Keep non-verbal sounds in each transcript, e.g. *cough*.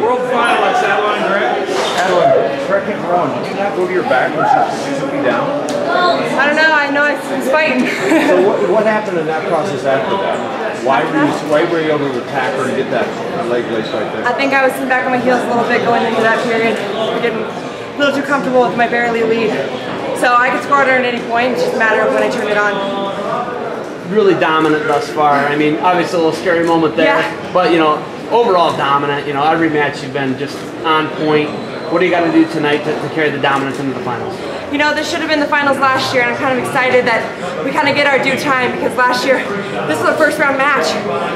World finalist, Adeline Gray. Adeline, correct me if I'm wrong, did you not go to your back when she, she took you down? I don't know. I know I was fighting. So what, what happened in that process after that? Why were you, why were you able to attack her and get that leg lace right there? I think I was sitting back on my heels a little bit going into that period. I getting a little too comfortable with my barely lead. So I could score her at any point. It's just a matter of when I turn it on. Really dominant thus far. I mean, obviously a little scary moment there, Yeah. but you know, overall dominant. You know, every match you've been just on point. What do you got to do tonight to, to carry the dominance into the finals? You know, this should have been the finals last year, and I'm kind of excited that we kind of get our due time because last year, this was a first round match,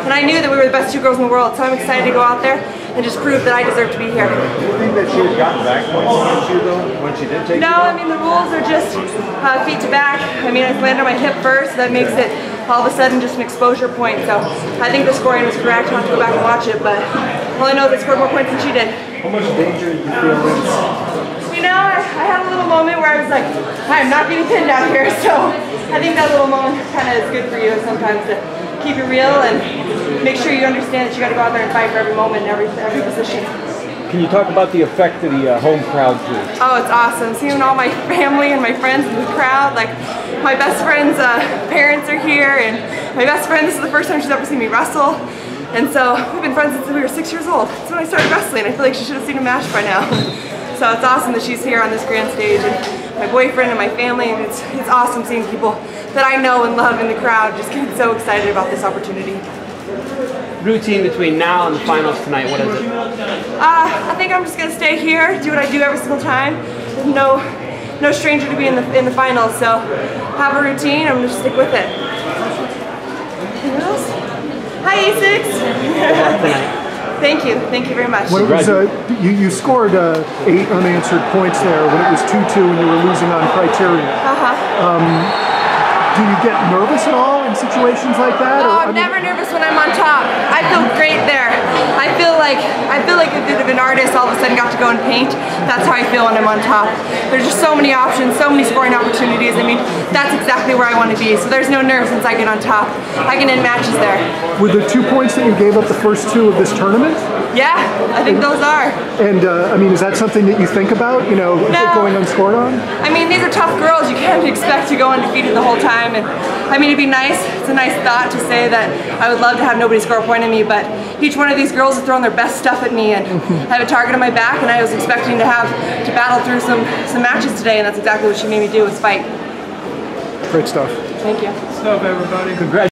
and I knew that we were the best two girls in the world, so I'm excited to go out there and just prove that I deserve to be here. Do you think that she had gotten back points against you though, when she did take No, I mean, the rules are just uh, feet to back. I mean, I landed on my hip first, that makes it all of a sudden just an exposure point, so I think the scoring was correct. I'll have to go back and watch it, but all I know is I scored more points than she did. How much danger do you feel in? You know, I, I had a little moment where I was like, I'm not getting pinned out here, *laughs* so I think that little moment kind of is good for you sometimes to keep it real and make sure you understand that you got to go out there and fight for every moment and every, every position. Can you talk about the effect of the uh, home crowd please? Oh, it's awesome. Seeing all my *laughs* family and my friends in the crowd. Like, my best friend's uh, parents are here, and my best friend, this is the first time she's ever seen me wrestle. And so, we've been friends since we were six years old. That's when I started wrestling. I feel like she should have seen a match by now. *laughs* So it's awesome that she's here on this grand stage, and my boyfriend and my family, and it's, it's awesome seeing people that I know and love in the crowd just getting so excited about this opportunity. Routine between now and the finals tonight. What is it? Uh, I think I'm just gonna stay here, do what I do every single time. There's no, no stranger to be in the in the finals, so have a routine. I'm gonna just stick with it. Anyone else? Hi, E6. *laughs* Thank you, thank you very much. When it was, uh, you, you scored uh, eight unanswered points there when it was 2-2 and you were losing on criteria. Uh-huh. Do you get nervous at all in situations like that? Oh, or- I I'm mean- never nervous when I'm on top. I feel great there. I feel like I feel like if an artist all of a sudden got to go and paint, that's how I feel when I'm on top. There's just so many options, so many scoring opportunities. I mean, that's exactly where I want to be. So there's no nerves once I get on top. I can end matches there. Were the two points that you gave up the first two of this tournament? Yeah, I think those are. And uh, I mean, is that something that you think about? You know, No. going unscored on? I mean, these are tough girls. You can't expect to go undefeated the whole time. And I mean, it'd be nice. It's a nice thought to say that I would love to have nobody score a point on me. But each one of these girls has thrown their best stuff at me, and *laughs* I have a target on my back. And I was expecting to have to battle through some some matches today, and that's exactly what she made me do was fight. Great stuff. Thank you. Stuff, everybody. Congratulations.